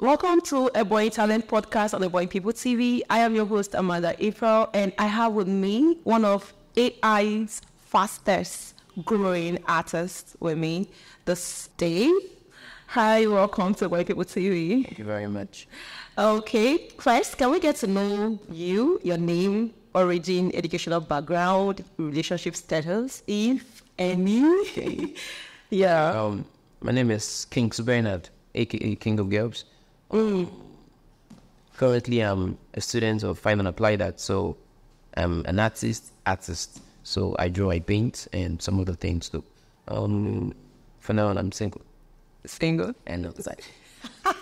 Welcome to Ebonyi Talent podcast on the Ebonyi People TV. I am your host Amanda April, and I have with me one of AI's fastest growing artists with me this day. Hi, welcome to Ebonyi People TV. Thank you very much. Okay, first, can we get to know you, your name, origin, educational background, relationship status, if any? yeah. Um, my name is King Bernard, aka King of Girls. Currently, I'm a student of Fine and Applied Art, so I'm an artist, artist. So I draw, I paint, and some other things too. Um, for now, I'm single. Single. And outside.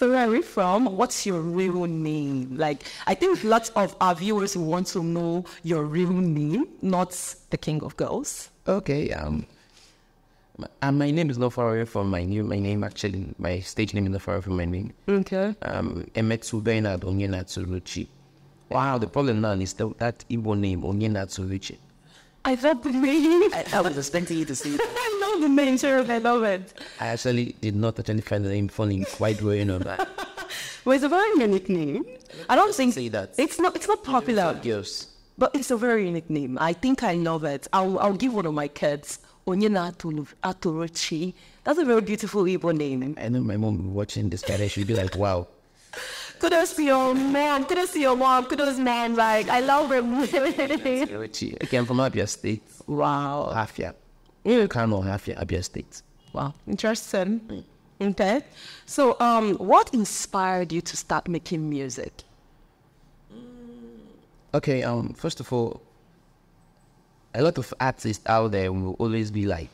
So where are we from? What's your real name? Like, I think lots of our viewers want to know your real name, not the king of girls. Okay. Um, my, uh, my name is not far away from my new my name. Actually, my stage name is not far away from my name. Okay. um, Emetsu Bernard Onyenatsuruchi. Wow, the problem now is that, that Igbo name, Onyenatsuruchi. I love the name. I, I was expecting you to say that. I love the name, sure, I love it. I actually did not actually find the name funny quite well, you know. But Well, it's a very unique name. I don't think say that. it's not it's not popular, Girls. but it's a very unique name. I think I love it. I'll I'll give one of my kids Onyena Aturuchi. That's a very beautiful Igbo name. I know my mom watching this guy, she'll be like, wow. Kudos to your man. Kudos to your mom. Kudos, man. Like I love him. Tsuruchi. Again, from Abia State. wow. Hafia. You can't know Hafia, Abia State. Wow. Interesting. Okay. So, um, what inspired you to start making music? Okay, um, first of all, a lot of artists out there will always be like,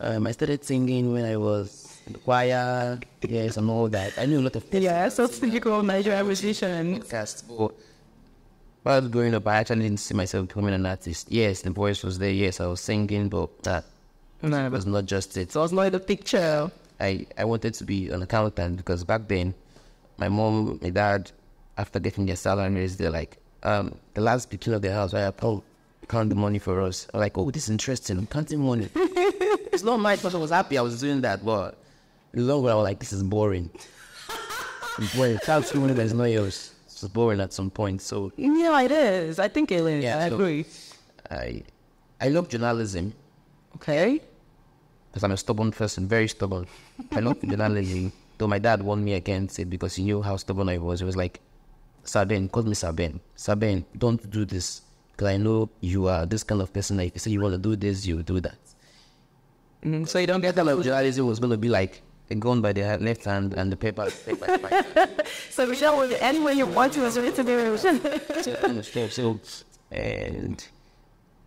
um, I started singing when I was in the choir, yes, and all that. I knew a lot of Yeah, so typical Nigerian musician. podcasts, but while I was growing up, I actually didn't see myself becoming an artist. Yes, the voice was there, yes, I was singing, but that No, was not just it. So I was not in the picture. I, I wanted to be an accountant because back then, my mom, my dad, after getting their salaries, they're like, um, the last beginning of the house, I count, count the money for us. I'm like, oh, this is interesting. I'm counting money. it's not my because I was happy I was doing that, but the long run, I was like, this is boring. Boring. Count money that is not yours. It's boring at some point. So Yeah, it is. I think it is. Yeah, I so- agree. I, I love journalism Okay. because I'm a stubborn person, very stubborn. I love journalism. Though my dad warned me against it because he knew how stubborn I was. He was like, Saben, call me Saben. Saben, don't do this. Because I know you are this kind of person. Like, if you say you want to do this, you do that. Mm, so you don't get That like journalism was going to be like a gun by the left hand and the paper, paper by the right. So Michelle, will any way you want to, is to do. so, so, and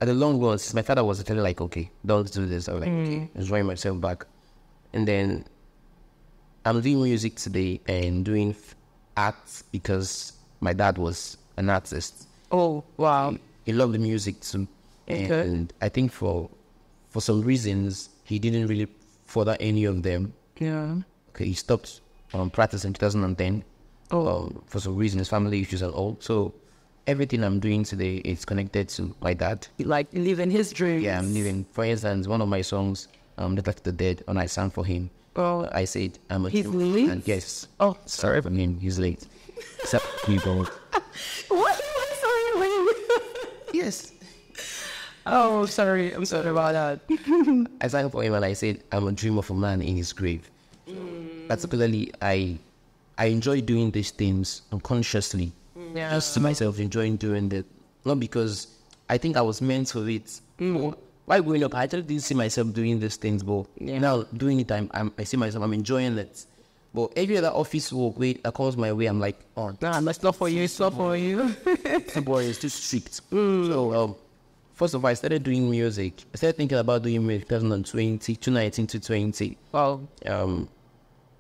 at the long run, since my father was actually like, okay, don't do this. I was like, okay, enjoying myself back. And then I'm doing music today and doing art because my dad was an artist. Oh, wow. He loved the music too. Okay. And I think for for some reasons, he didn't really further any of them. Yeah. Okay, he stopped um, practice in 2010 Oh. um, for some reason, his family issues and all. So everything I'm doing today is connected to my dad. Like living his dreams. Yeah, I'm living. For instance, one of my songs, um, "Letter to the Dead," and I sang for him. Oh. I said, "I'm a He's late? And yes. Oh. sorry for him. He's late. Except people. What? Yes. oh, sorry. I'm sorry about that. I sang for him and I said, I'm a dream of a man in his grave. Mm. Particularly, I I enjoy doing these things unconsciously. Mm, yeah. Just to myself, enjoying doing it. Not because I think I was meant for it. Mm. While growing up, I actually didn't see myself doing these things, but now doing it, I'm, I'm, I see myself, I'm enjoying it. But every other office work way that comes my way, I'm like, oh, Nah, that's not for you. It's not for you. the boy it's too strict. So, um, first of all, I started doing music. I started thinking about doing music 2020, 2019 to 20. wow. Um,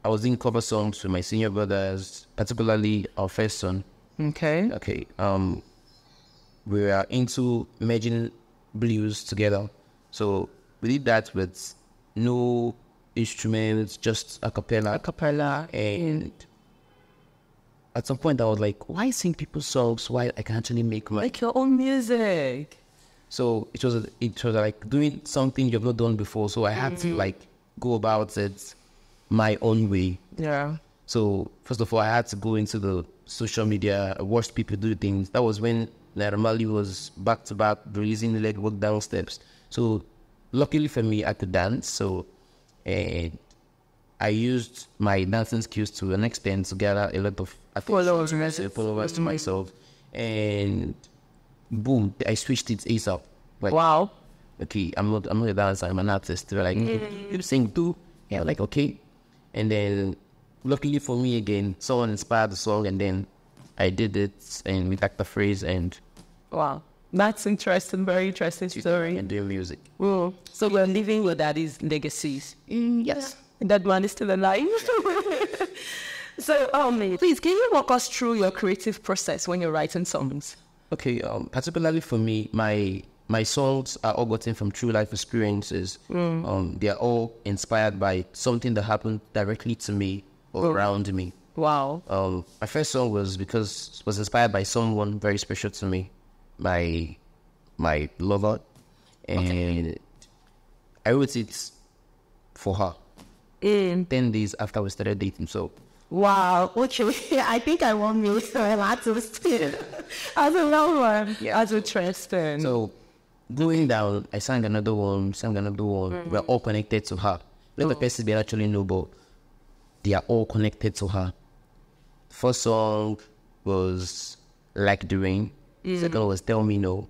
I was doing cover songs with my senior brothers, particularly our first son. Okay. Okay, um, we were into merging blues together. So we did that with no instruments, just a cappella. A cappella. And at some point, I was like, why sing people's songs while I can actually make my Make your own music. So it was it was like doing something you've not done before. So I had to mm. like go about it my own way. Yeah. So first of all, I had to go into the social media, I watched people do things. That was when Naira was back to back releasing the leg walk down steps. So luckily for me, I could dance. So and I used my dancing skills to an extent to gather a lot of Followers, attention, followers uh, to mm-hmm. myself, and boom, I switched it ASAP. Like, Wow. okay, I'm not, I'm not a dancer, I'm an artist. They were like, mm, you sing too? Yeah, like okay. And then, luckily for me again, someone inspired the song, and then I did it, and we liked the phrase, and Wow. That's interesting. Very interesting story. and doing music. Oh, so we're living with daddy's legacies. yes. That man is still alive. so, um, please, can you walk us through your creative process when you're writing songs? Okay, um, particularly for me, my my songs are all gotten from true life experiences. Um, they are all inspired by something that happened directly to me or around me. Wow. Um, my first song was because was inspired by someone very special to me, my my lover, and I wrote it for her. Mm. Ten days after we started dating, so Wow. Okay. I think I want me to have to still. As a lover. Yeah. As interesting. So going down, I sang another one, sang another one. We're all connected to her. Let the person be actually know, but they are all connected to her. First song was Like the Rain. Mm. Second was Tell Me No.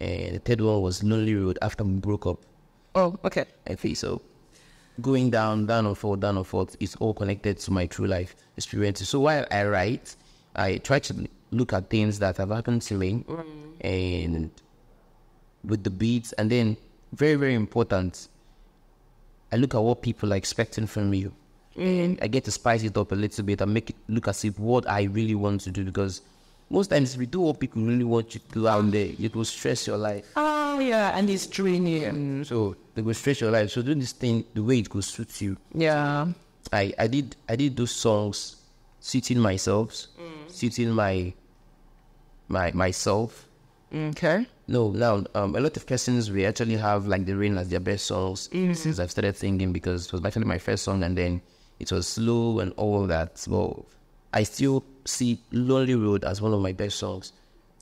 And the third one was Lonely Road after we broke up. oh, okay. I think so. Going down, down and forth, down and forth, it's all connected to my true life experiences. So while I write, I try to look at things that have happened to me mm. and with the beats. And then, very, very important, I look at what people are expecting from you. Mm. I get to spice it up a little bit and make it look as if what I really want to do because most times if you do what people really want you to do out there, it will stress your life. Oh, yeah. And it's draining. So it will stress your life. So do this thing the way it could suit you. Yeah. I, I did I did those songs suiting myself, mm. suiting my my myself. Okay. No, now um, a lot of persons we actually have like the rain as their best songs mm-hmm. since I've started singing because it was actually my first song and then it was slow and all that. But I still see Lonely Road as one of my best songs.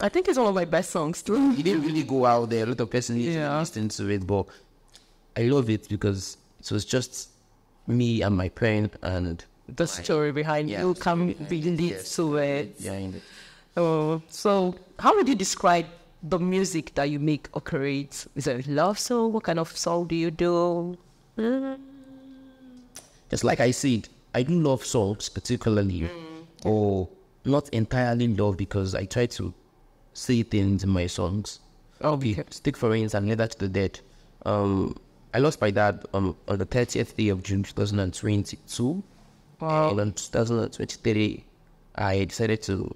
I think it's one of my best songs too. It didn't really go out there. A lot of persons need Yeah. to listen to it, but I love it because it was just me and my parent and The story behind Yeah, you can story relate yes. to it. yeah, Oh, so how would you describe the music that you make or create? Is it a love song? What kind of song do you do? Mm. just like I said, I do love songs particularly, mm. Or not entirely love because I try to say things in my songs. Okay. Stick for Rains and Letter to the Dead. Um, I lost my dad um, on the 30th day of June 2022. Wow. And in 2023, I decided to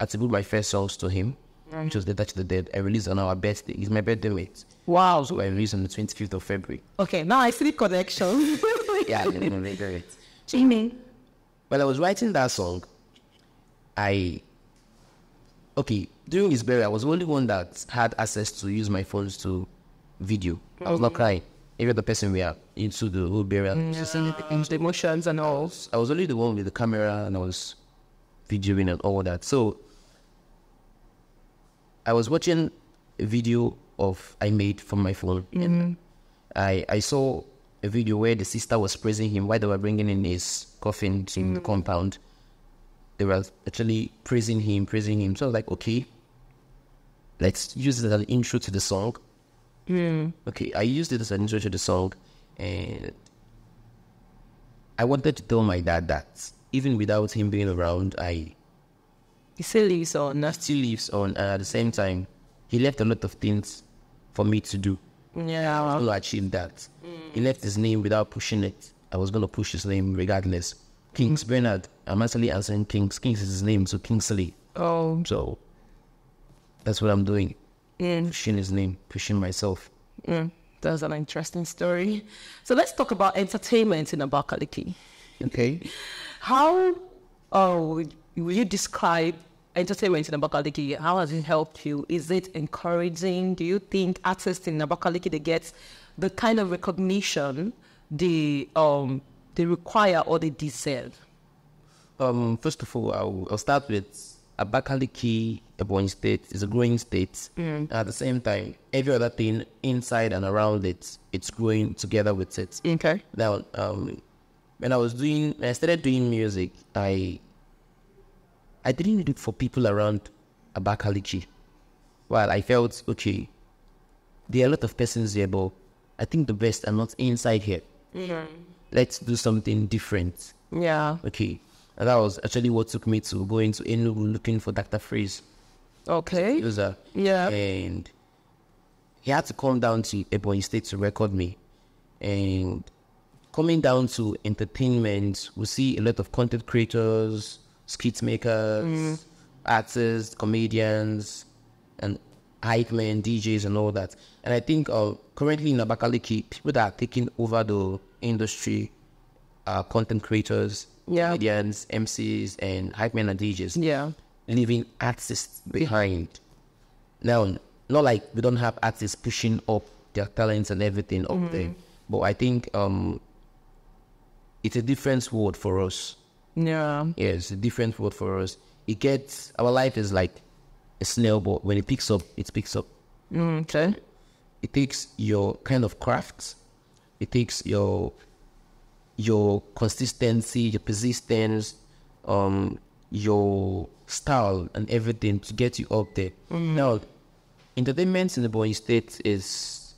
attribute my first songs to him, which was Letter to the Dead. I released on our birthday. He's my birthday mate. Wow. So I released on the 25th of February. Okay, now I see the connection. Yeah, I didn't really get it. Jimmy. When I was writing that song, I okay during his burial, I was the only one that had access to use my phones to video. I was not crying. Every other person were into the whole burial. Mm, the emotions and all. I was only the one with the camera and I was videoing and all that. So I was watching a video of I made from my phone. And I I saw a video where the sister was praising him while they were bringing in his coffin to the compound. They were actually praising him, praising him. So I was like, okay, let's use it as an intro to the song. Okay, I used it as an intro to the song, and I wanted to tell my dad that even without him being around, I He still lives on. uh, still lives on, and at the same time, he left a lot of things for me to do. Yeah. to achieve that. He left his name without pushing it. I was going to push his name regardless. Kings Bernard, I'm actually answering Kings. Kings is his name, so Kingsley. Oh. So that's what I'm doing. Mm. Pushing his name, pushing myself. Mm, that's an interesting story. So let's talk about entertainment in Abakaliki. Okay. How oh, will- will you describe entertainment in Abakaliki? How has it helped you? Is it encouraging? Do you think artists in Abakaliki they get the kind of recognition they um they require or they deserve? Um, first of all, I'll, I'll start with Abakaliki, Ebonyi State is a growing state. At the same time, every other thing inside and around it, it's growing together with it. Okay. Now, um, when I was doing, when I started doing music, I, I didn't do it for people around Abakaliki. Well, I felt okay. There are a lot of persons here, but I think the best are not inside here. Mm-hmm. Let's do something different. Yeah. Okay. And that was actually what took me to going to Enugu looking for Dr. Freeze. Okay. User. Yeah. And he had to come down to Ebonyi State to record me. And coming down to entertainment, we see a lot of content creators, skit makers, mm. artists, comedians, and hype men, DJs, and all that. And I think uh, currently in Abakaliki, people that are taking over the industry are content creators, Yeah. comedians, MCs, and hype men and DJs Yeah. leaving artists behind. Now, not like we don't have artists pushing up their talents and everything up there, but I think um, it's a different world for us. Yeah. Yeah, it's a different world for us. It gets our life is like a snail, but when it picks up, it picks up. Mm, okay. It takes your kind of craft. It takes your your consistency, your persistence, um, your style and everything to get you up there. Now, entertainment in the Bonny State is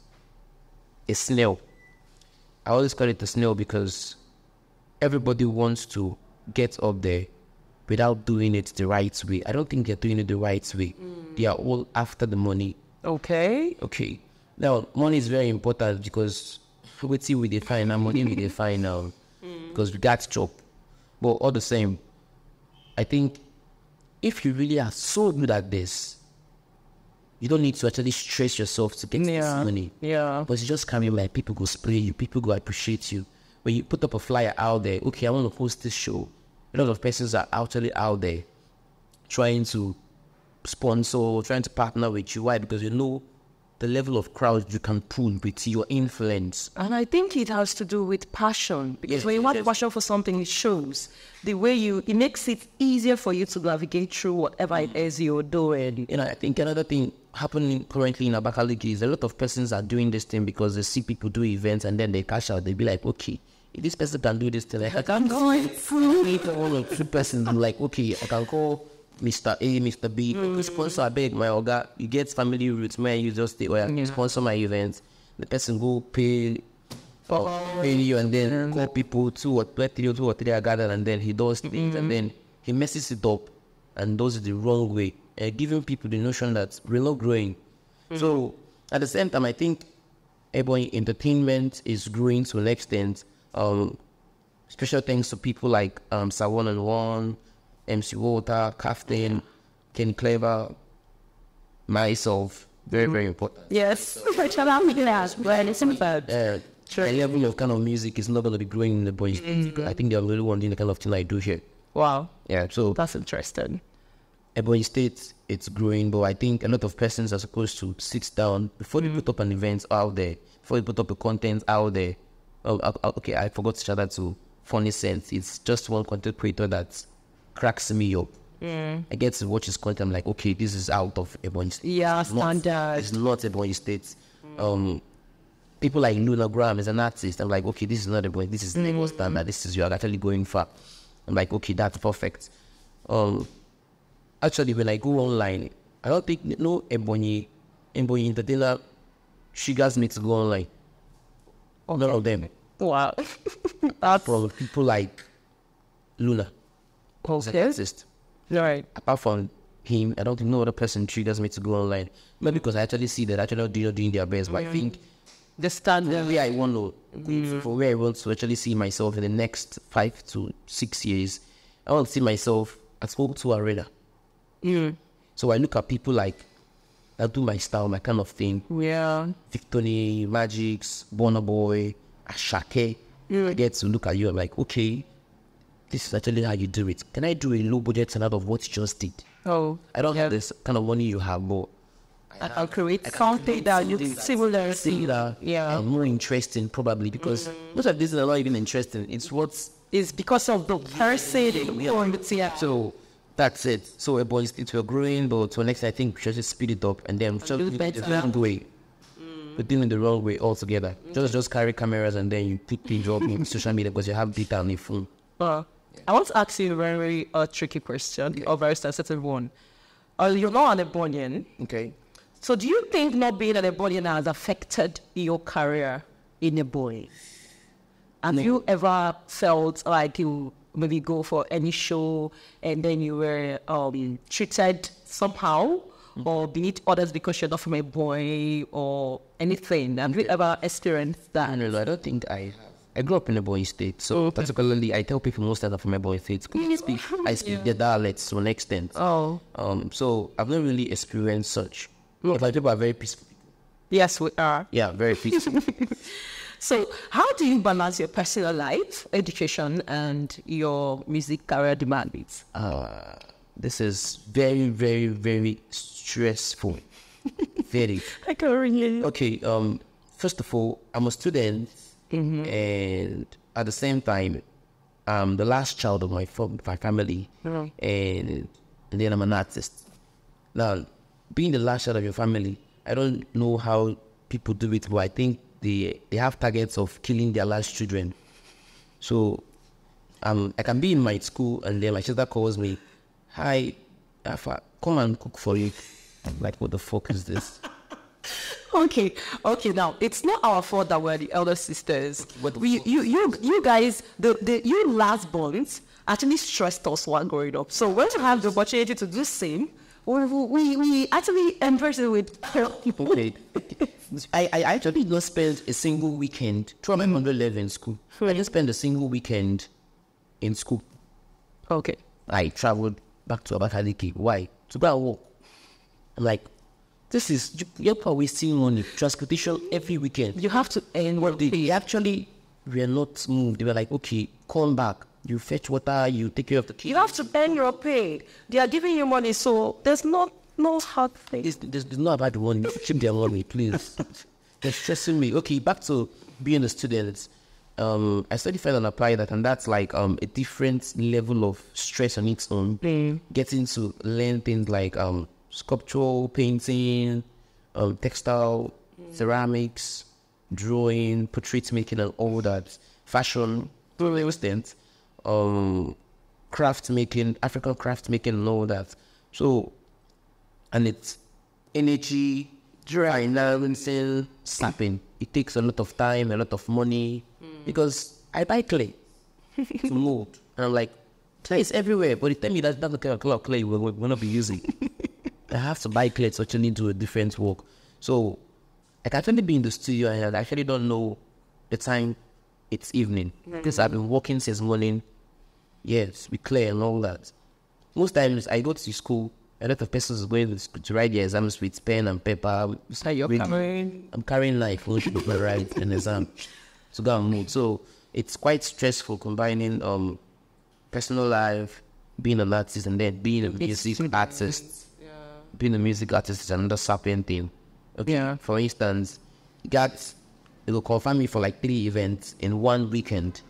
a snail. I always call it a snail because everybody wants to get up there without doing it the right way. I don't think they're doing it the right way. Mm. They are all after the money. Okay. Okay. Now, money is very important because we see we define now, money we define now because we got job. But all the same, I think if you really are so good at this, you don't need to actually stress yourself to get Yeah. this money. Yeah. But you just come in like people go spray you, people go appreciate you. When you put up a flyer out there, okay, I want to host this show. A lot of persons are actually out there trying to sponsor, or trying to partner with you. Why? Because you know the level of crowd you can pull with your influence. And I think it has to do with passion because Yes, when you have yes. passion for something, it shows the way you. It makes it easier for you to navigate through whatever it is you're doing. You know, I think another thing happening currently in Abakaliki is a lot of persons are doing this thing because they see people do events and then they cash out. They be like, okay, this person can do this thing, like, I can go meet one or two persons. I'm like, okay, I can call Mr. A, Mr. B, okay, sponsor, I beg my oga. You get family roots, man, you just stay, oh, yeah, sponsor my event. The person go pay, oh, pay you and then call people, two or three, two or three are gathered and then he does things and then he messes it up and does it the wrong way, uh, giving people the notion that we're not growing. So at the same time, I think Ebonyi Entertainment is growing to an extent. Um, special thanks to people like um, Sawan and One, MC Walter, Captain, Ken Clever, myself. Very, very important. Yes. Well, it's about. Uh, the level of kind of music is not going to be growing in the boys. I think they're really wanting the kind of thing I do here. Wow. Yeah, so That's interesting. Ebonyi State, it's growing, but I think a lot of persons are supposed to sit down before they put up an event out there, before they put up a content out there. Oh, o- o- okay, I forgot to shout out to Funny Sense. It's just one content creator that cracks me up. I get to watch his content. I'm like, okay, this is out of Ebonyi State. Yeah, It's not- standard. It's not Ebonyi State. Um, people like Luna Graham is an artist. I'm like, okay, this is not Ebonyi. This is level standard. This is you're actually going far. I'm like, okay, that's perfect. Um, actually when I go online, I don't think no Ebonyi Ebonyi entertainer triggers me to go online. None of them. Wow. That's From people like an okay. artist. Right. Apart from him, I don't think no other person triggers me to go online. Maybe because I actually see that actually doing doing their best. But I think The standard. where I want to for where I want to actually see myself in the next five to six years, I want to see myself at O2 Arena. So I look at people like that do my style, my kind of thing. Yeah. Victony, Magixx, Burna Boy, Asake. I get to look at you. I'm like, okay, this is actually how you do it. Can I do a low budget out of what you just did? Oh. I don't have this kind of money you have, but I can create something that you similar that Yeah. are more interesting probably because mm. most of these are not even interesting. It's what is it's because of the person it's yeah. So that's it. So a boy it were growing, but to next I think we should just speed it up and then just do the wrong way. We're doing the wrong way altogether. Just just carry cameras and then you put things up in social media because you have data on your phone. Uh, I want to ask you a very, very uh, tricky question, or very sensitive one. Uh, you're not an Ebonian, Okay. so do you think not being an Ebonian has affected your career in Ebonyi? Have you ever felt like you maybe go for any show and then you were um, treated somehow, or beneath others because you're not from Ebonyi or anything? Have you ever experienced that? I don't. I don't think I. I grew up in Ebonyi state, so particularly I tell people most that I'm from Ebonyi state. I speak, I speak the dialects to an extent. Oh, Um, so I've not really experienced such. But like people are very peaceful. yes, we are. Yeah, very peaceful. So, how do you balance your personal life, education, and your music career demands? uh, this is very, very, very stressful. very. I can really. Okay. Um. First of all, I'm a student, and at the same time, I'm the last child of my my family, and and then I'm an artist. Now, being the last child of your family, I don't know how people do it, but I think they they have targets of killing their last children. So, um, I can be in my school, and then my sister calls me, "Hi, Alpha, come and cook for you." I'm like, what the fuck is this? Okay, okay. Now it's not our fault that we're the elder sisters. What we, fuck? you, you, you guys, the, the you last borns actually stressed us while growing up. So when you have the opportunity to do the same, we, we, we actually embrace it with people. Okay. I, I actually did not spend a single weekend hundred level in school. I didn't spend a single weekend in school. Okay. I traveled back to Abakaliki. Why? To go and work. Like, this is you- you're probably wasting money. Transportation every weekend. You have to earn what they actually were not moved. They were like, okay, come back. You fetch water. You take care of the kids. You have to earn your pay. They are giving you money, so there's not no hard thing. It's, it's, it's not about the money. Keep their money, please. They're stressing me. Okay, back to being a student. Um, I studied further and applied that, and that's like um a different level of stress on its own. Getting to learn things like um sculptural painting, um textile, ceramics, drawing, portrait making, and all that. Fashion, an extent, um, craft making, African craft making, and all that. So and it's energy, financing, snapping. It takes a lot of time, a lot of money, because I buy clay to mold. And I'm like, clay is everywhere, but they tell me that that's the kind of clay we're, we're to be using. I have to buy clay to actually do a different work. So I can actually be in the studio and I actually don't know the time it's evening. Because I've been working since morning, yes, with clay and all that. Most times I go to school, a lot of persons going to, school to write their exams with pen and paper. So you're with- carrying- I'm carrying knife for to write an exam to go and move. So it's quite stressful combining um personal life, being an artist, and then being a music artist. Being a music artist is another sapping thing. Okay. Yeah. For instance, you got it will confirm me for like three events in one weekend.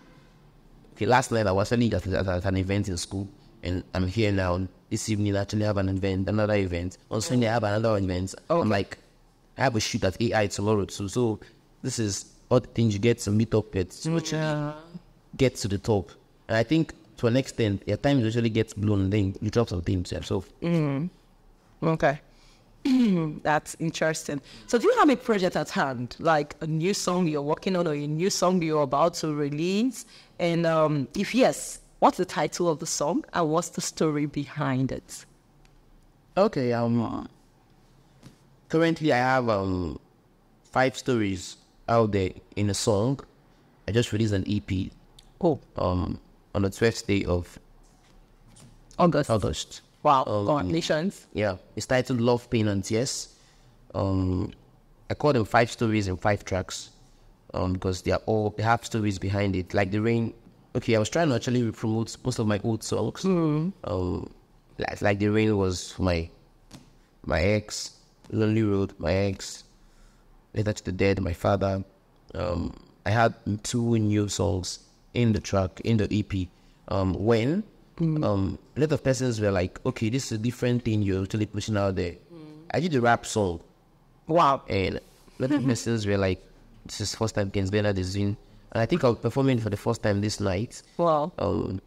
Okay, last night I was actually at, at, at an event in school, and I'm here now. This evening I actually have an event, another event. On Sunday I have another event. I'm like, I have a shoot at AI tomorrow too. So this is all the things you get to meet up with, Yeah. get to the top. And I think to an extent, your time usually gets blown, then you drop some things yourself. Mm-hmm. Okay. That's interesting. So, do you have a project at hand, like a new song you're working on, or a new song you're about to release? And um, if yes, what's the title of the song, and what's the story behind it? Okay, um, currently I have um five stories out there in a song. I just released an EP Oh, um on the twelfth day of August. August. Wow, Um, congratulations. Yeah, it's titled Love, Pain, and Tears. Um, I call them five stories and five tracks, um, because they are all they have stories behind it. Like the rain. Okay, I was trying to actually promote most of my old songs. Um, like, like the rain was my my ex, Lonely Road, my ex, Letter to the Dead, my father. Um, I had two new songs in the track, in the EP, um, when um, a lot of persons were like, okay, this is a different thing you're actually pushing out there. I did a rap song, Wow. and a lot of persons were like, this is first time Kings Bernard is in. And I think I was performing for the first time this night. Wow. Um,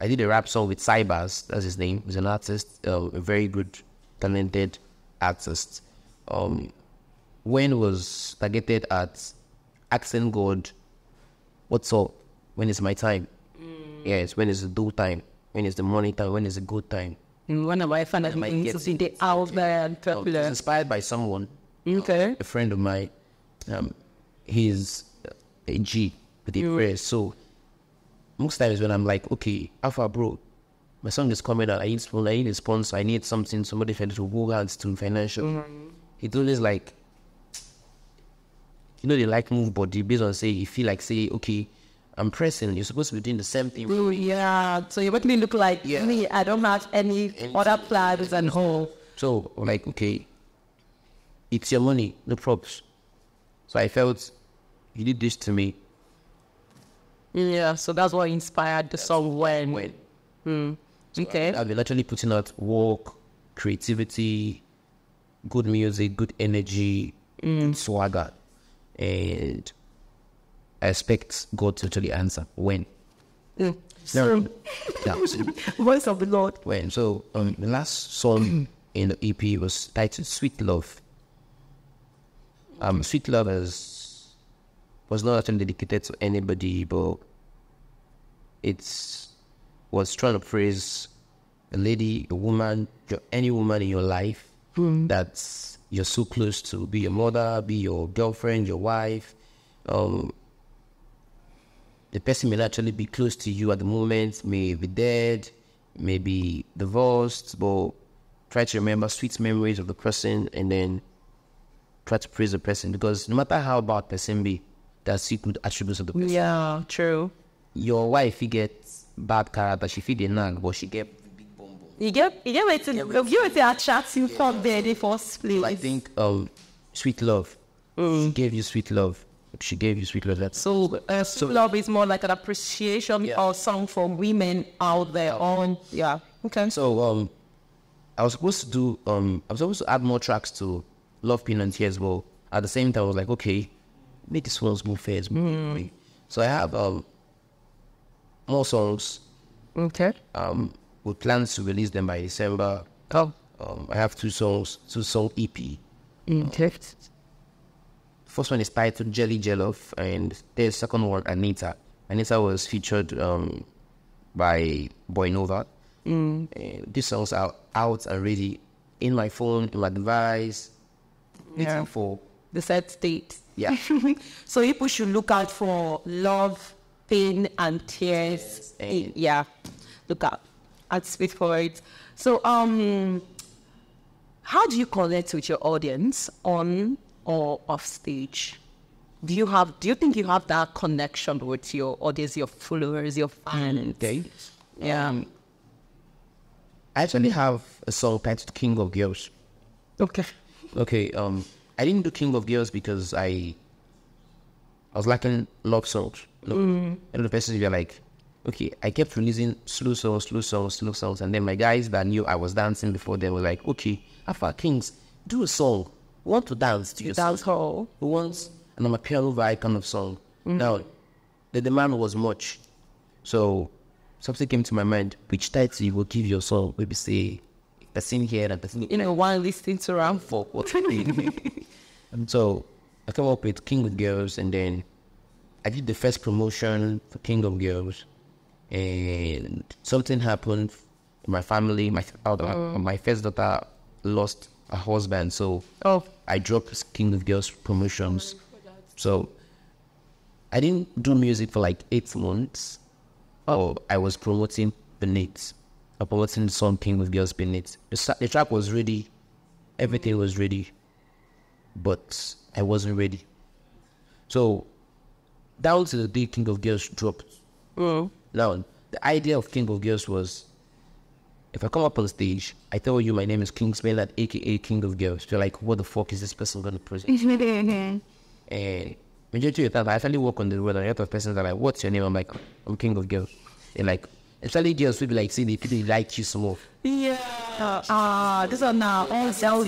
I did a rap song with Cybers, that's his name. He's an artist, uh, a very good, talented artist. Um, when was targeted at asking God, what's up? When is my time? Yes, when is the due time? When is the money time? When is a good time? And One of my fun might things get- to see the out there and I was popular. inspired by someone, Okay. a friend of mine. Um, he's uh, a G with the prayers. So most times when I'm like, okay, Alpha bro, my song is coming out. I need sponsor, I need a sponsor. I need something, somebody for to go out to financial. He told us like, you know, they like move body based on say, you feel like say, okay, I'm pressing. You're supposed to be doing the same thing. Oh, yeah. So you make me look like Yeah. me. I don't have any other plans and all. So like, okay, it's your money, no props. So I felt you did this to me Yeah. So that's what inspired the song when. when Hmm. Okay. I've been actually putting out work, creativity, good music, good energy, good swagger, and I expect God to actually answer when. Mm. No, no, so Voice of the Lord. when. So um, the last song in the EP was titled "Sweet Love." Um, "Sweet Love" is, was not actually dedicated to anybody, but it's was trying to praise a lady, a woman, any woman in your life that's you're so close to, be your mother, be your girlfriend, your wife. Um, the person may actually be close to you at the moment, may be dead, may be divorced, but try to remember sweet memories of the person and then try to praise the person because no matter how bad person be, there's still good attributes of the person Yeah. True. your wife he gets bad character, she feed the nag, but she get big bum bum. You get you get what you get what attracts you from there in the first place. I think um sweet love. She gave you sweet love. She gave you sweet love. That's So, uh, so love is more like an appreciation Yeah. or song for women out there. On yeah, okay. so um I was supposed to do um I was supposed to add more tracks to Love Pain and Tears, but at the same time I was like, okay, make this ones move fast. So I have um more songs. Okay. Um with plans to release them by December. Oh. Um I have two songs, two song EP. Okay. First one is titled Jelly Jellof, and the second one, Anita. Anita was featured um, by Boy Nova. Mm. And these songs are out and ready in my phone, in my device, waiting Yeah. for. The set state. Yeah. so people should look out for love, pain, and tears. and- yeah. Look out. I'd speak for it. So um how do you connect with your audience on or off stage? Do you have do you think you have that connection with your audience, your followers, your fans? Okay. Yeah. I actually have a song titled King of Girls. Okay. Okay, um, I didn't do King of Girls because I I was lacking love songs. Look, And the person were like, okay, I kept releasing slow songs, slow songs, slow songs, and then my guys that knew I was dancing before they were like, okay, Alpha Kings, do a song. We want to dance to your Dance song. hall. We want and I'm a piano vibe kind of song. Now, the demand was much, so something came to my mind. Which title you will give your song? Maybe say, person here and person You know, one listening to Ram. for what so I came up with King of Girls and then I did the first promotion for King of Girls and something happened in my family. My uh, my first daughter lost a husband, so Oh. I dropped King of Girls promotions. So I didn't do music for like eight months. Oh, I was promoting Beneath. I was promoting the song King of Girls Beneath. The, the track was ready, everything was ready, but I wasn't ready. So down to the day King of Girls dropped. Oh. Now, the idea of King of Girls was if I come up on stage, I tell you my name is King Smailad, aka King of Girls. You're like, what the fuck is this person gonna present? and majority of the time, I actually walk on the road and a lot of persons are like, what's your name? I'm like, I'm king of girls. And like, especially girls will be like, see, the people like you some more. Yeah. Ah, this is now all self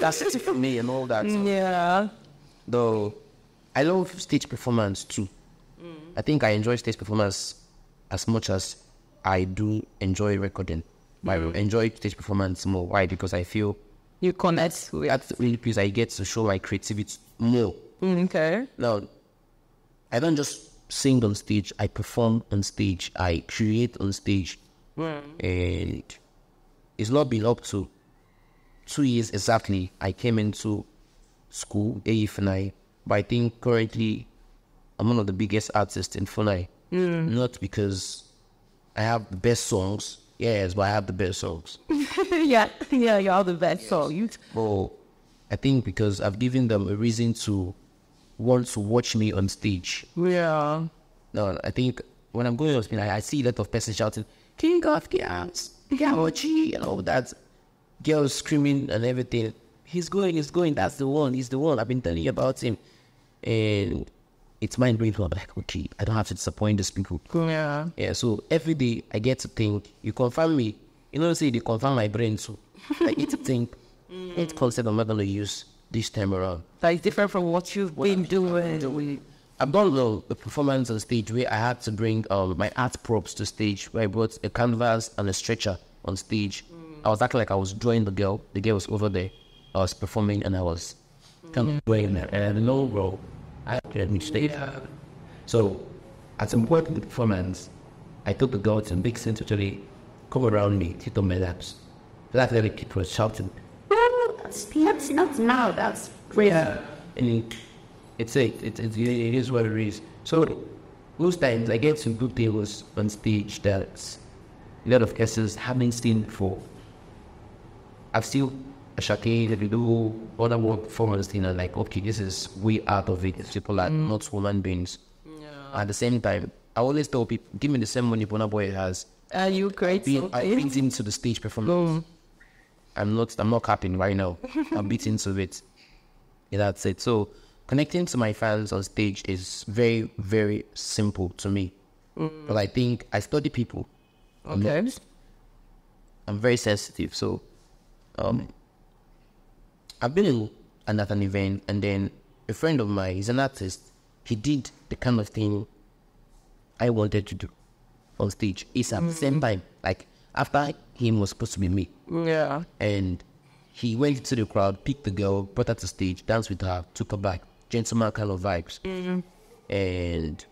That's it for me and all that. Yeah. Though, I love stage performance too. I think I enjoy stage performance as much as I do enjoy recording. I will enjoy stage performance more. Why? Because I feel You connect with. that's the only I get to show my creativity more. Mm, Okay. Now, I don't just sing on stage, I perform on stage, I create on stage. And it's not been up to two years exactly. I came into school, AFNI, but I think currently I'm one of the biggest artists in Funai. Not because I have the best songs, yes, but I have the best songs. yeah. Yeah. You're the best. So you. Well, I think because I've given them a reason to want to watch me on stage. Yeah. No, I think when I'm going on stage, I, I see a lot of persons shouting, King of Girls, Gamochi, and all that. Girls screaming and everything. He's going, he's going, that's the one, he's the one. I've been telling you about him. And it's mind blowing. I'm like, okay, I don't have to disappoint these people. Yeah. Yeah, so every day I get to think, you confirm me. You know, say they confirm my brain too. I get to think, mm. what concept am I going to use this time around? That is different from what you've been doing. I've done well, the performance on stage where I had to bring um, my art props to stage, where I brought a canvas and a stretcher on stage. Mm. I was acting like I was drawing the girl. The girl was over there. I was performing and I was mm. kind of drawing her. And in no role, I had me stage. So, at some point in the performance, I took the girl and big center to really come around me, sit on my laps. That little kid was shouting, "Oh, that's, not now, that's great. And it, it's it, it, it, it is what it is. So, those times I get some good tables on stage that a lot of cases haven't seen before. I've seen Asake, we do other work performance thing, and like, okay, this is way out of it. People are not human beings. At the same time, I always tell people, give me the same money Burna Boy has. Are you great? Being, I beat him to the stage performance. I'm not, I'm not capping right now. I'm beating to it. Yeah, that's it. So connecting to my fans on stage is very, very simple to me. But I think I study people. I'm Okay. not- I'm very sensitive. So um, I've been in an, at an event and then a friend of mine, he's an artist, he did the kind of thing I wanted to do on stage. It's at the mm. same time. Like after him was supposed to be me. Yeah. And he went to the crowd, picked the girl, brought her to stage, danced with her, took her back. Gentleman kind of vibes. Mm. And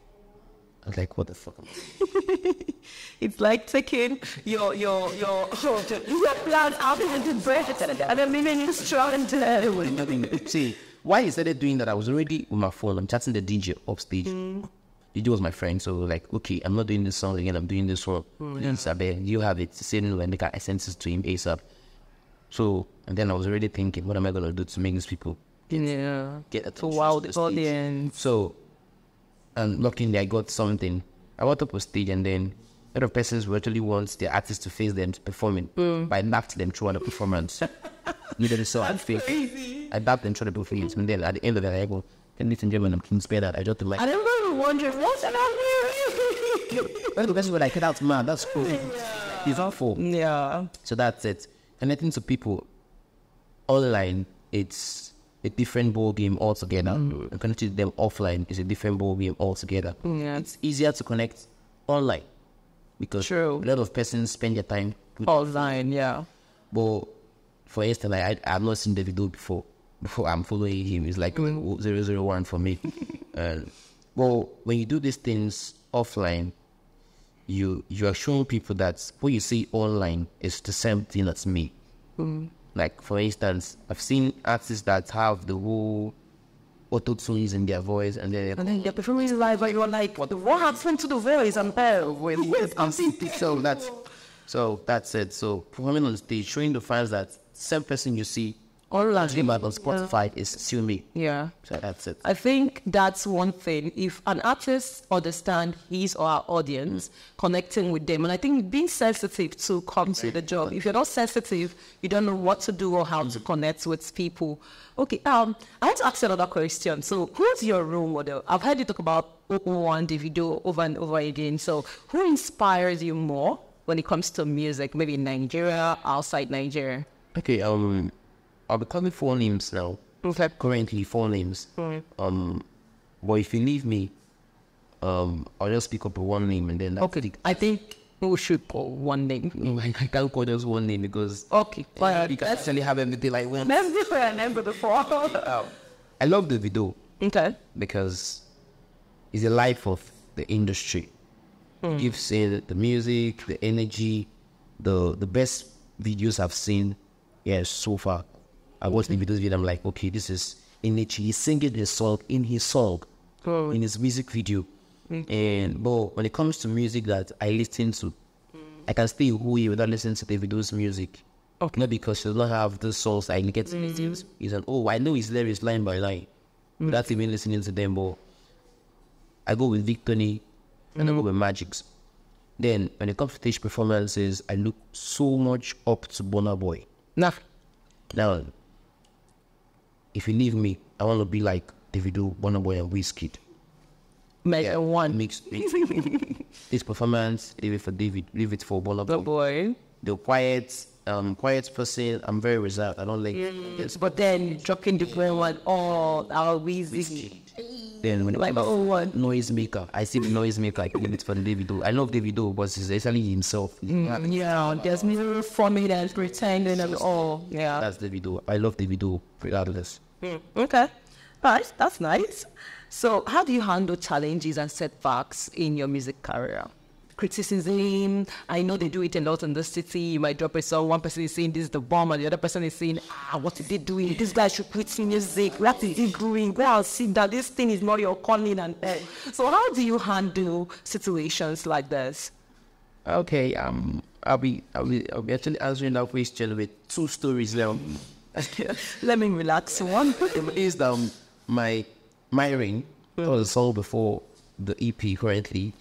I was like, what the fuck? It's like taking your your your oh, your plans out into bread and then leaving uh, it strong and doing nothing. See, why he started doing that, I was already with my phone. I'm chatting the DJ upstage. Mm. DJ was my friend, so like, okay, I'm not doing this song again. I'm doing this one. Please, I beg, you have it. Say no, and got sentences to him ASAP. So, and then I was already thinking, what am I gonna do to make these people Get, Yeah. get attention wow to the the audience. So, and luckily I got something. I went up on stage and then a lot of persons who actually want their artist to face them performing. Mm. But I knocked them throughout the performance. Neither saw I face. I backed them through the performance. And then at the end of it, I go, "Can ladies and gentlemen, I'm King Spade. I just like, And everybody wondering what's here. well, the person were like, that's mad, that's cool. It's awful. Yeah. So that's it. Connecting to people online, it's a different ball game altogether. Mm. And connecting to them offline is a different ball game altogether. Yeah. It's easier to connect online because True. a lot of persons spend their time. Online, yeah. But for instance, like, I I've not seen Davido before. Before I'm following him, it's like mm. oh, zero zero one for me. Uh, and well, when you do these things offline, you you are showing people that what you see online is the same thing as me. Mm. Like for instance, I've seen artists that have the whole auto tunes in their voice, and then And then they're performing live, but you're like, what, what happened to the voice? With, with I'm so that's so that's it. So performing on stage, showing the fans that same person you see Out on Spotify is Sue Me. Yeah. So that's it. I think that's one thing. If an artist understand his or her audience, connecting with them, and I think being sensitive to comes to the job. If you're not sensitive, you don't know what to do or how to connect with people. Okay, um, I want to ask another question. So, who's your role model? I've heard you talk about one Davido over and over again. So, who inspires you more when it comes to music? Maybe in Nigeria, outside Nigeria. Okay, um, I'll be calling four names now. Okay. Currently, four names. Um, but if you leave me, um, I'll just pick up one name and then. Okay, I think we should call one name. No, I, I can't call just one name because Okay, fine. you can actually have everything like one. Let's do a name for the four. I love the video Okay. because it's the life of the industry. You've seen the music, the energy, the the best videos I've seen, yes, so far. I watched the videos and I'm like, okay, this is energy. He's singing his song in his song, in his music video. Mm-hmm. And but when it comes to music that I listen to, mm. I can still who you without listening to the video's music. Okay. Not because she does not have the songs I get to listen to. He's an oh, I know his lyrics line by line. Mm. Without even listening to them, but I go with Victony and I go mm. with Magixx. Then when it comes to stage performances, I look so much up to Burna Boy. Nah. Now, if you leave me, I want to be like Davido, Burna Boy, and Wizkid. Make a one. Mix, mix. this performance, leave it for David, leave it for Burna The boy. The quiet, um, quiet person. I'm very reserved. I don't like. Mm. Yes. But then dropping the brain one, oh, our Weezy. Then when it Like, oh, one. noise maker, I see the noise maker. I leave it for Davido. I love Davido, but he's actually himself. Mm, yeah, there's me from it and pretending and all. Yeah. That's Davido. I love Davido regardless. Mm, okay. Right, that's nice. So, how do you handle challenges and setbacks in your music career? Criticism. I know they do it a lot in the city. You might drop a song, one person is saying this is the bomb, and the other person is saying, ah, what is they doing? This guy should quit music. What is he doing? Go and see that this thing is not your calling. And uh, so, how do you handle situations like this? Okay, um, I'll be, I'll be, I'll be actually answering that question with two stories now. Let me relax. One. Is um my my ring that was a song before the EP currently.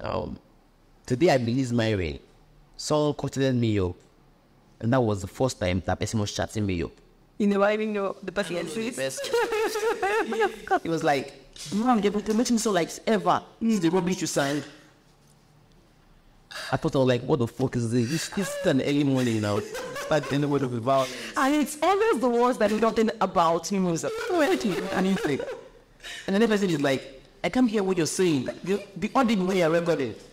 Um, today I released my ring. Someone quoted me up, and that was the first time that person was chatting me up. You never even know the person exists. It was like, Mom, they they make me so like ever. This is the rubbish you signed. I thought I was like, what the fuck is this? This is an early morning now. Start in the word of the violence. And it's always the words that know nothing about music. anything. And you think, and then the person is like, I can't hear what you're saying. The, the audio way I remember it.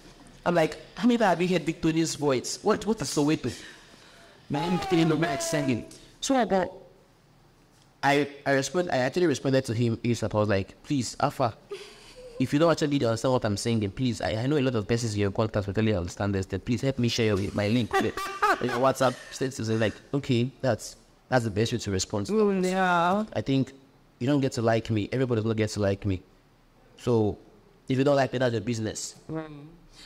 I'm like, how many times have you heard Victony's voice? What what is Soweto? Man, in the back singing. So I got I I respond I actually responded to him ASAP. I was like, please, Alpha, if you don't actually understand what I'm saying, then please, I, I know a lot of persons in your contact will tell understand this, then please help me share your, my link with in your WhatsApp status. Like, okay, that's that's the best way to respond. Yeah. I think you don't get to like me. Everybody will get to like me. So if you don't like me, that's your business.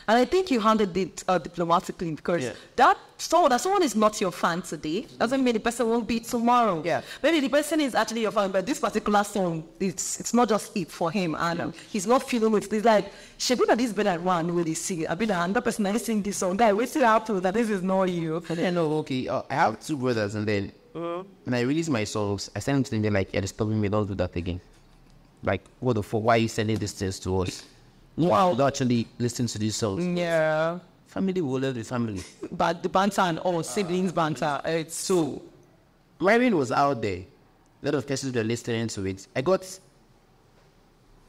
And I think you handled it uh, diplomatically because Yeah. that someone that someone is not your fan today doesn't mean the person won't be tomorrow. Yeah. Maybe the person is actually your fan, but this particular song, it's it's not just it for him, and um, he's not feeling it. He's like, that this better one will they sing. I be the another person is sing this song. That wait till after that this is not you. And then, no, okay, uh, I have two brothers, and then when I release my songs, I send them to them, they're like, yeah, they're stopping me, don't do that again. Like, what the fuck, why are you sending these things to us? I would actually listen to these songs. Yeah. Family will love the family. But the banter and all siblings banter, it's so. Myrin was out there. A lot of persons were listening to it. I got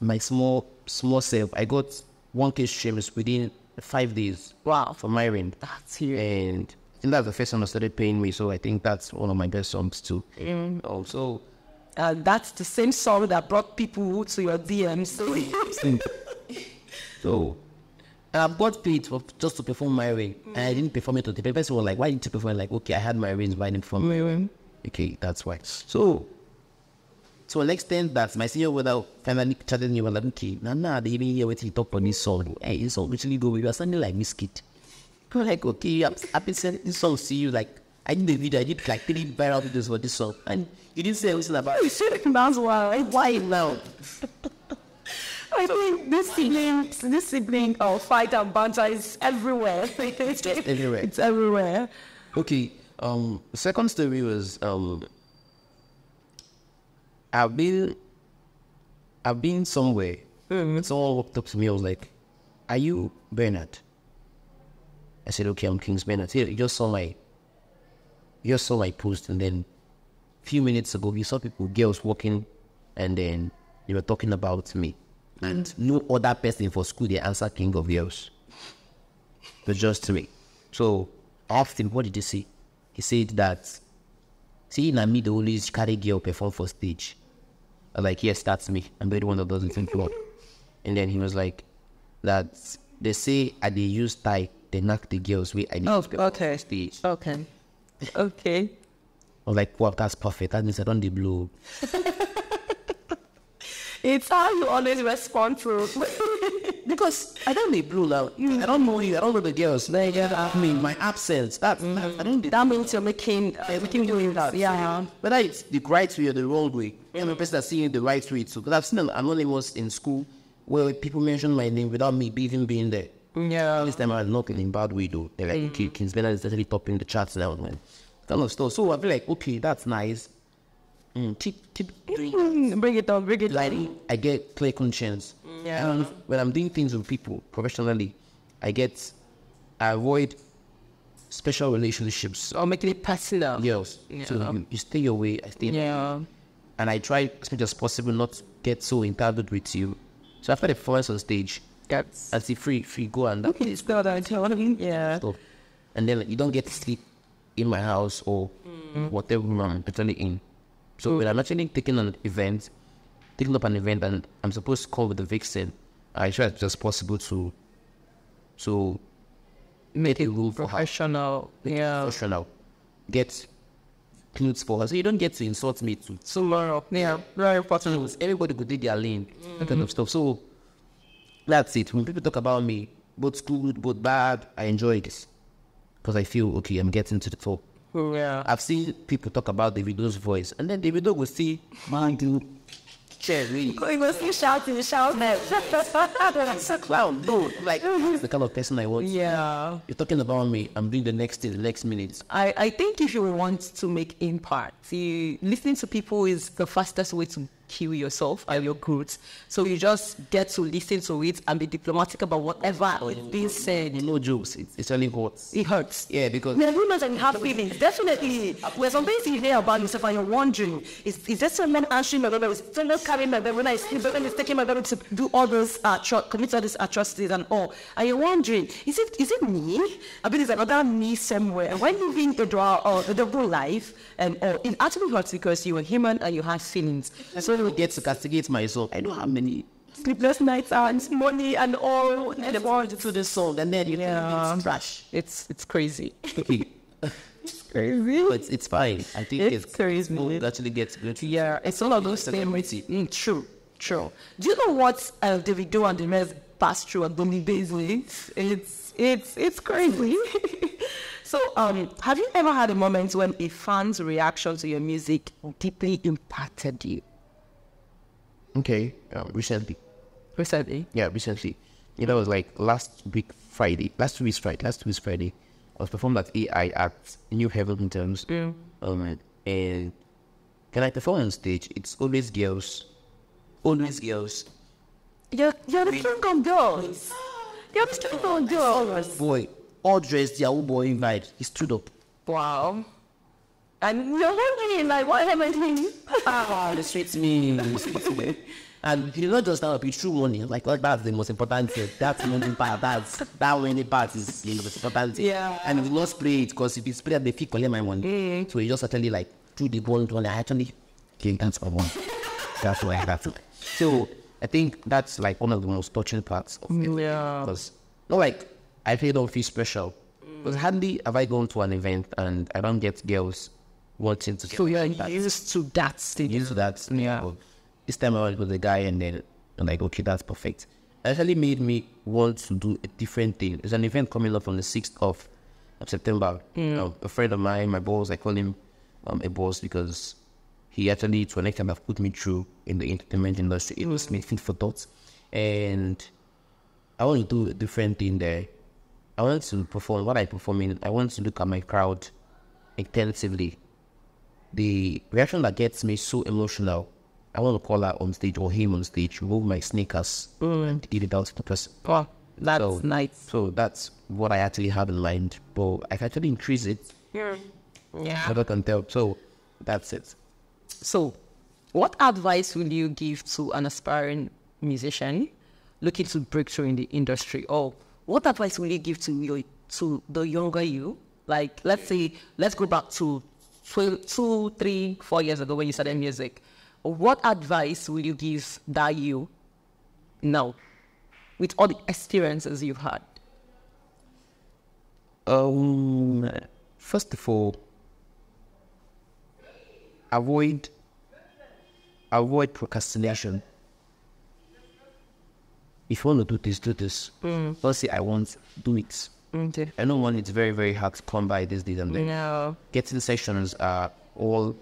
my small small self. I got one k streams within five days. Wow. For Myrin. That's huge. And I think that's the first song that started paying me. So I think that's one of my best songs too. Mm. Also, Uh, that's the same song that brought people to your DMs. so I've got paid for just to perform my ring, and I didn't perform it. To the person was like, "Why didn't you perform?" Like, okay, I had my rings, why didn't perform? Okay, that's why. So, to an extent that my senior brother finally chatted me, was like, okay, nah, nah, they even hear what he talk on this song. Hey, this song literally go, you are sounding like Wizkid. I'm like, okay, I'm, I've been sending this song to you, like, I did the video. I did like three viral videos for this song, and you didn't say anything about it. That's why. Why now? I think this sibling, this sibling uh, fight and banter is everywhere. it's everywhere. It's everywhere. Okay. Um, the second story was um, I've been, I've been somewhere. Someone walked up to me. I was like, "Are you Bernard?" I said, "Okay, I'm Kings Bernard." He just saw my, you just saw my post, and then a few minutes ago, you saw people, girls walking, and then they were talking about me, and no other person for school they answer King of Girls, but just me. So I asked him, "What did you see?" He said that, "See, na me, the always carry girl perform for stage." I'm like, "Yes, that's me. I'm very one that does it in club." And then he was like, "That they say I they use tie, they knock the girls with I Oh, okay. stage." Okay. Okay. I was like, "Wow, that's perfect. That means I don't dey blow." It's how you always respond to. Because I don't dey blow now. I don't know you. I don't know the girls. Like, I mean, my absence. That I don't. dey- that means you're making, uh, making doing that. Yeah. But it's the right way or the wrong way, I'm a person that's seeing the right way too. Because I've seen I'm only was in school where people mention my name without me even being there. Yeah. This time I'm not in bad way though. They're like, okay, Kings Bernard is actually topping the charts now, man. Kind of stuff. So I feel like, okay, that's nice. Mm, keep doing Mm, Bring it on, bring it like on. I get clear conscience. Yeah. And when I'm doing things with people professionally, I get I avoid special relationships. Or making it personal. Yes. So Yeah. you, you stay your way, I stay Yeah. and I try as much as possible not to get so entangled with you. So after the performance on stage, That's. I say free, free, go and that. Okay, it's not that. Yeah. stuff. And then like, you don't get to sleep in my house or whatever room I'm actually in. So when I'm actually taking an event, taking up an event and I'm supposed to call with the vixen, I try as much as possible to to make a room for her Professional. Yeah. professional. Get clothes for her. So you don't get to insult me too. Tomorrow. Yeah. Very important. Everybody could do their lane, that kind of mm. stuff. So that's it. When people talk about me, both good, both bad, I enjoy this. Because I feel, okay, I'm getting to the top. Yeah. I've seen people talk about Davido's voice, and then Davido will see, man, dude, cherry. You must be shouting, shouting. A clown, dude. Like, the kind of person I want. yeah. You're talking about me, I'm doing the next thing, the next minute. I, I think if you want to make impact, you, listening to people is the fastest way to kill yourself and your growth. So you just get to listen to it and be diplomatic about whatever is being said. No jokes, it's, it's really hot. It hurts. Yeah, because We are humans and we have feelings, definitely. When some things you hear about yourself and you're wondering, is, is this some man answering my baby? Is someone carrying my baby when I sleep? When is taking my baby to do all those, atro- commit all these atrocities and all? And you're wondering, is it is it me? I mean, it's another me somewhere. And when living the draw or the double life, um, or it actually hurts because you're human and you have feelings. so I get to castigate myself. I know how many Sleepless nights and money and all. And the world. to the song, and then you Yeah. it's trash. It's, it's crazy. Okay. Crazy. but it's, it's fine. I think It's it's, crazy. It actually gets good. Yeah, it's all of those things. Mm, true, true. Do you know what uh, Davido and the rest pass through on daily basis? It's it's it's crazy. so, um, have you ever had a moment when a fan's reaction to your music deeply impacted you? Okay. Um, recently. Recently, Yeah, recently. You know, it was like last week Friday. Last week's Friday. Last week's Friday. I was performed at AI at New Heaven Terms. Yeah. Um, and can I perform on stage? It's always girls. Always girls. you're you're the king of girls. You're the king of girls. Boy, all dressed, Yahoo boy invite. He stood up. Wow. And you're wondering, like, what happened? Ah, the ah, the streets me. And did not just stand up, he threw money. Like, well, that's the most important thing. That's the most part. That's, that winning part is the most important thing. Yeah. And did not spray it, because if he spray it, they feel collect my money. So he just actually, like, threw the ball into one. I actually, okay, that's my one. That's why I have to. So, I think that's, like, one of the most touching parts of it. Yeah. Because, not like, I feel don't feel special. Because hardly have I gone to an event and I don't get girls wanting to So you're used to that stage. used to that. Yeah. But this time around with the guy, and then I'm like, okay, that's perfect. It actually made me want to do a different thing. There's an event coming up on the 6th of of September. Um, a friend of mine, my boss, I call him um, a boss because he actually, to an extent, have put me through in the entertainment industry. It was me food for thought. And I want to do a different thing there. I want to perform what I perform in. I want to look at my crowd intensively. The reaction that gets me so emotional, I want to call her on stage or him on stage, remove my sneakers, mm. and eat it out to the person. Wow, that's So- nice. So that's what I actually have in mind. But I can actually increase it. Hmm, yeah. Never can tell. So that's it. So, what advice will you give to an aspiring musician looking to break through in the industry? Or what advice will you give to your to the younger you? Like, let's say, let's go back to two, three, four years ago when you started music. What advice will you give that you now, with all the experiences you've had? Um, first of all, avoid avoid procrastination. If you want to do this, do this. Don't say I want, do it. Okay. I know one it's very very hard to come by these days and then No. getting sessions are all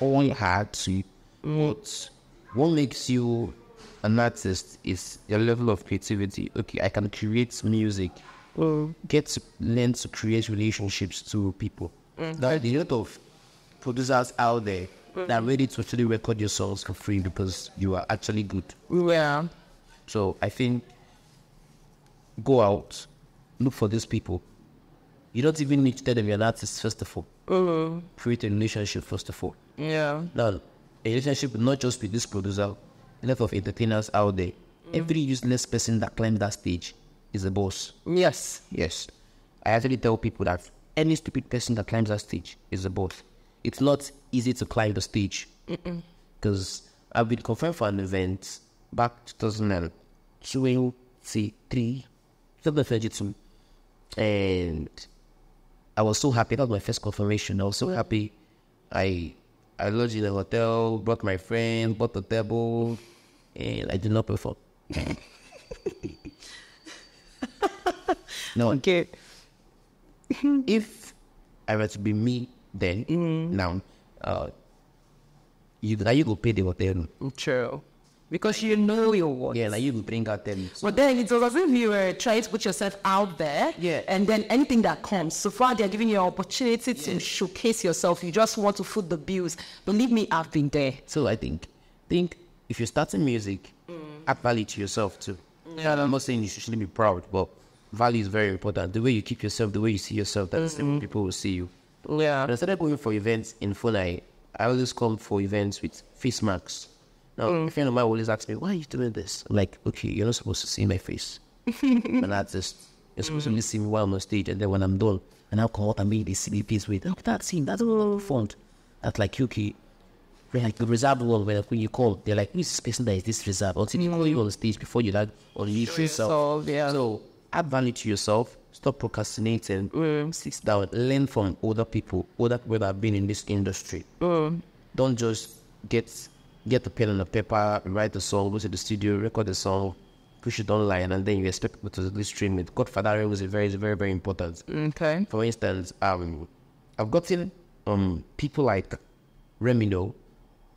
all hard to mm-hmm. but what makes you an artist is your level of creativity. Okay, I can create music. Mm-hmm. Get to learn to create relationships to people. There are a lot of producers out there that are ready to actually record your songs for free because you are actually good. Yeah. So I think go out, look for these people. You don't even need to tell them you're an artist first of all. Mm-hmm. Create a relationship first of all. Yeah. Now, a relationship will not just with this producer, a lot of entertainers out there. Mm. Every useless person that climbs that stage is a boss. Yes. Yes. I actually tell people that any stupid person that climbs that stage is a boss. It's not easy to climb the stage. Because I've been confirmed for an event back 2023, 2022. And I was so happy. That was my first confirmation. I was so happy. I I lodged in a hotel, brought my friends, bought the table, and I did not perform. no, Okay. if I were to be me then, now, uh, you now you go pay the hotel. True. Because you know your worth. Yeah, like you go bring out them. But then it's as if you were trying to put yourself out there. Yeah. And then anything that comes, so far they're giving you an opportunity to showcase yourself. You just want to foot the bills. Believe me, I've been there. So I think, think if you're starting music, mm. add value to yourself too. Mm. Yeah, I'm not saying you shouldn't be proud, but value is very important. The way you keep yourself, the way you see yourself, that's the way mm-hmm. people will see you. Yeah. When I started going for events in Funai, I always come for events with face masks. Now, a friend of mine always asks me, why are you doing this? I'm like, okay, you're not supposed to see my face. I'm an artist. You're supposed to mm. only see me while I'm on stage, and then when I'm done, and I'll come out and make this silly piece with, oh, that scene, that's all fun. That's like, okay, like the reserved one, when, when you call, they're like, who is this person that is this reserved? Until you mm. call you on the stage before you like unleash yourself. yourself, yeah. So, add value to yourself, stop procrastinating, mm. sit down, learn from other people, older people that have been in this industry. Don't just get get the pen and the paper, write the song, go to the studio, record the song, push it online, and then you expect people to stream it. Godfathering is very, very, very important. Okay. For instance, um, I've gotten um people like Remino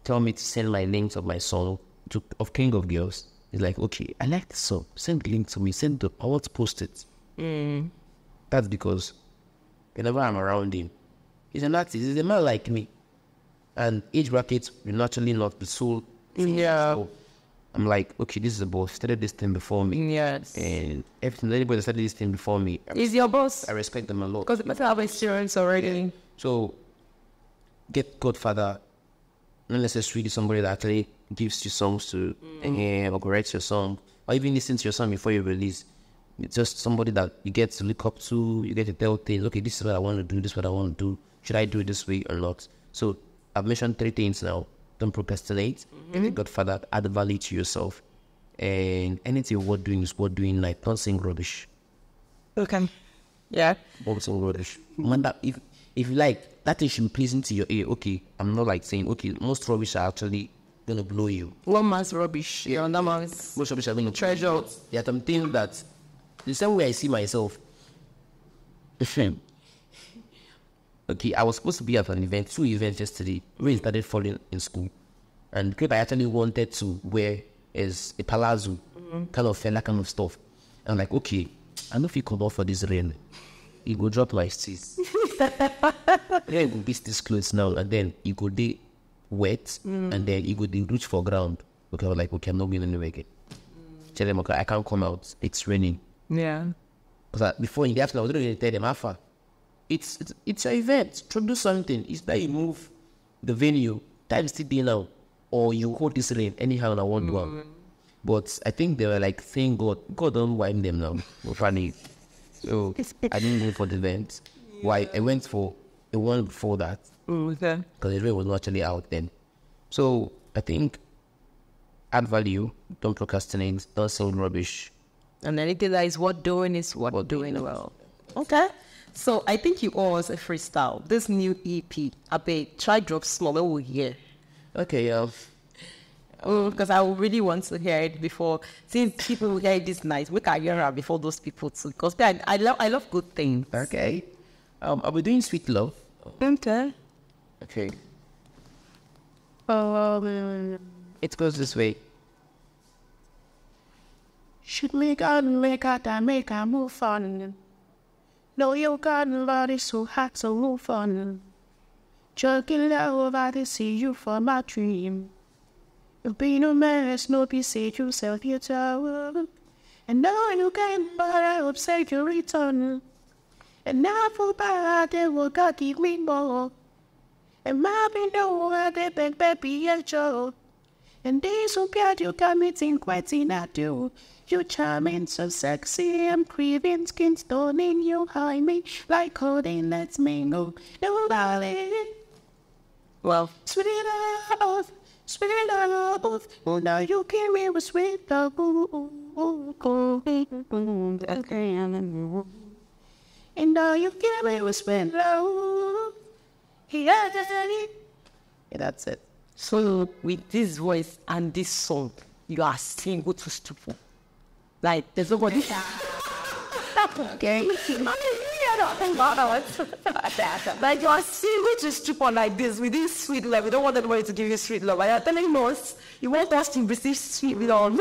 tell me to send my links of my song to of King of Girls. He's like, okay, I like the song. Send the link to me. Send the I want to post it. That's because whenever I'm around him, he's an artist. He's a man like me, and age brackets will naturally not be sold. Yeah. So I'm like, okay, this is a boss. Started this thing before me, Yes. and everything anybody that started this thing before me, Is your boss? I respect them a lot. Because the person have experience already. So get Godfather, not necessarily somebody that actually gives you songs to uh, or corrects your song, or even listen to your song before you release. It's just somebody that you get to look up to, you get to tell things, okay, this is what I want to do, this is what I want to do. Should I do it this way or not? So I've mentioned three things now. Don't procrastinate. Mm-hmm. A Godfather, add value to yourself. And anything worth doing is worth doing, like don't sing rubbish. Okay. Yeah. Don't sing rubbish. That, if, if you like, that thing should be pleasing to your ear. Okay, I'm not like saying, okay, most rubbish are actually gonna blow you. One man's rubbish. Yeah. Another man's Most rubbish are gonna treasure. There are some things that, the same way I see myself, okay, I was supposed to be at an event, two events yesterday. Rain started falling in school. And the clip I actually wanted to wear is a palazzo, mm-hmm. kind of fella kind of stuff. And I'm like, okay, I know if you come off for this rain, it will drop my teeth. then it will be this clothes now, and then it go be wet, mm. and then it go dey reach for ground. Okay, I was like, okay, I'm not going anywhere again. Mm. Tell them, okay, I can't come out. It's raining. Yeah. Because uh, before in the afternoon, I was going to tell them, Alpha, it's, it's it's your event. Try to do something. It's that you move the venue. Time still be now. Or you hold this rain anyhow and I want one. But I think they were like, thank God. God don't wipe them now. We're funny. So I didn't go for the event. Why? I went for the one before that Okay. because the rain was not actually out then. So I think add value, don't procrastinate, don't sound rubbish. And anything that is worth doing is worth Worth doing, doing well. Okay. So I think you all was a freestyle. This new EP, I bet try drop small when we hear. Okay, um, Because I really want to hear it before. Since people will hear it this night, we can hear it before those people too. Because I, I love I love good things. okay. Um, I'll be doing sweet love. Okay. Okay. Um, it goes this way. Should make on make out and make a move on. No, you got body so hot, so move on. Joking over to see you for my dream. You've been a mess, no be say yourself your tower. And now you can but I hope say you return. And now for bad, they will God give me more. And mommy know how they beg baby and Joe. And these who bad you got me think quite in I do. You charming, so sexy, I'm craving skin stoning you high me like codeine lets go. No darling, Well, sweet love, sweet love. Oh now you give me with sweet love. And now you give me with sweet love. Yeah, yeah, that's it. So with this voice and this song, you are single to stupid. Like there's nobody. okay. Like you are single to stupid like this with this sweet love. We don't want anybody to give you sweet love. I are telling us you want us to receive sweet love.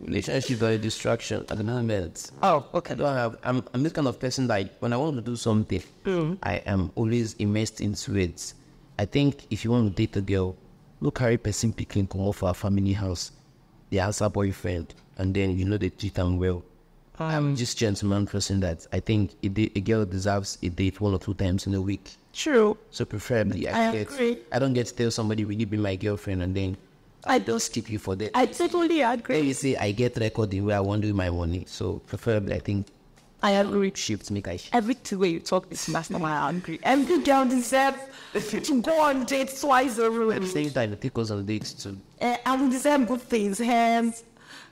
Relationship are a distraction at the moment. oh, okay. I don't have. I'm, I'm this kind of person that when I want to do something, mm. I am always immersed into it. I think if you want to date a girl, look how carry person picking come off our family house, the answer boyfriend, and then you know they treat them well. I'm just gentleman person that I think a, da- a girl deserves a date one or two times in a week. True. So preferably, I, I get, agree. I don't get to tell somebody will you be my girlfriend and then I don't skip you for that. I totally agree. Then you say I get recording where I want to do my money. So preferably, I think I agree. shift I shift. Every two way you talk this master, I agree. Every girl deserves to go on dates twice a week. same time, take us on dates too. Uh, and we deserve good things, hands,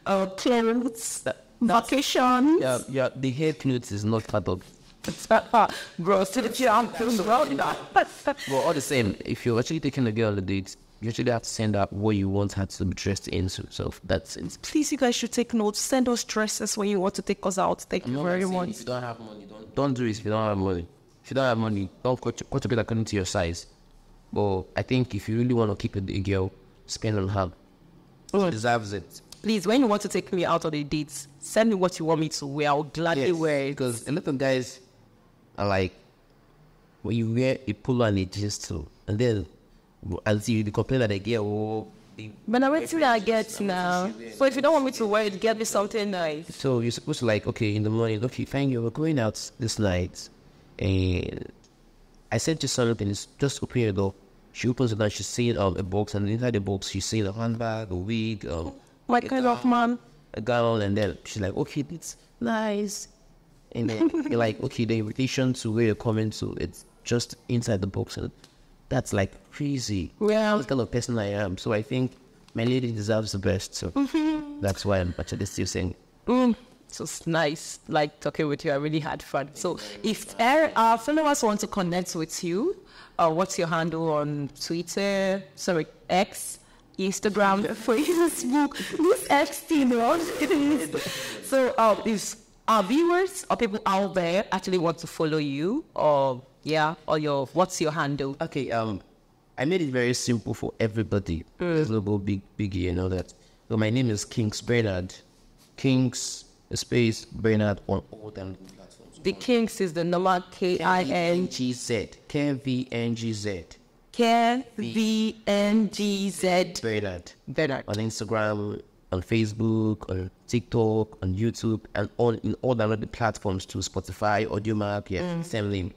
uh, clothes, vacation. Yeah, yeah. The hair clothes is not part of. Bro, still if you aren't doing the world, you know. But all the same, if you're actually taking a girl on a date, you actually have to send out what you want her to be dressed in. So that's it. Please, you guys should take notes. Send us dresses when you want to take us out. Thank you very much. If you don't have money, don't don't do it. If you don't have money, if you don't have money, don't cut cut a bit according to your size. But I think if you really want to keep a, a girl, spend on her. She deserves it. Please, when you want to take me out on a date, send me what you want me to wear. I'll gladly wear it. Because a lot of guys are like, when you wear a polo and a jeans too, and then until you complain that they get oh. But I wait till I get now. So if you don't want me to wear it, get me something nice. So you're supposed to like, okay, in the morning, okay, fine, you we're going out this night, and I sent you something. It's just open your door. She opens it and she's seeing um, a box, and inside the box she's seeing a handbag, a wig, um, My kind of man. a gown, and then she's like, okay, it's nice. And then you're like, okay, the invitation to where you're coming to, it's just inside the box, and that's like crazy. Yeah. That's the kind of person I am. So I think my lady deserves the best. So that's why I'm actually still saying. Mm, it was nice, like talking with you. I really had fun. So, if our our followers want to connect with you, uh, what's your handle on Twitter? Sorry, X, Instagram, Facebook. This X thing, right? so, um, if our viewers or people out there actually want to follow you or yeah, or your what's your handle? Okay, um, I made it very simple for everybody. Global big biggie, you know that. So my name is Kings Bernard. Kings space Bernard on all the platforms. The Kings is the number K I N G Z. K V N G Z. K V N G Z Bernard. Bernard. On Instagram, on Facebook, on TikTok, on YouTube, and on in all the other platforms to Spotify, Audiomack, yeah, mm. same link.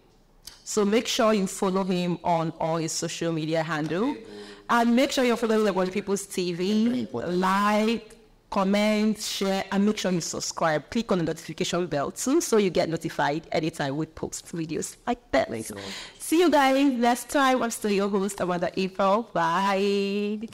So make sure you follow him on all his social media handle. And make sure you're following the One People's TV. Like, comment, share, and make sure you subscribe. Click on the notification bell too so you get notified anytime we post videos like that. See you guys next time. I'm still your host, Amanda April. Bye.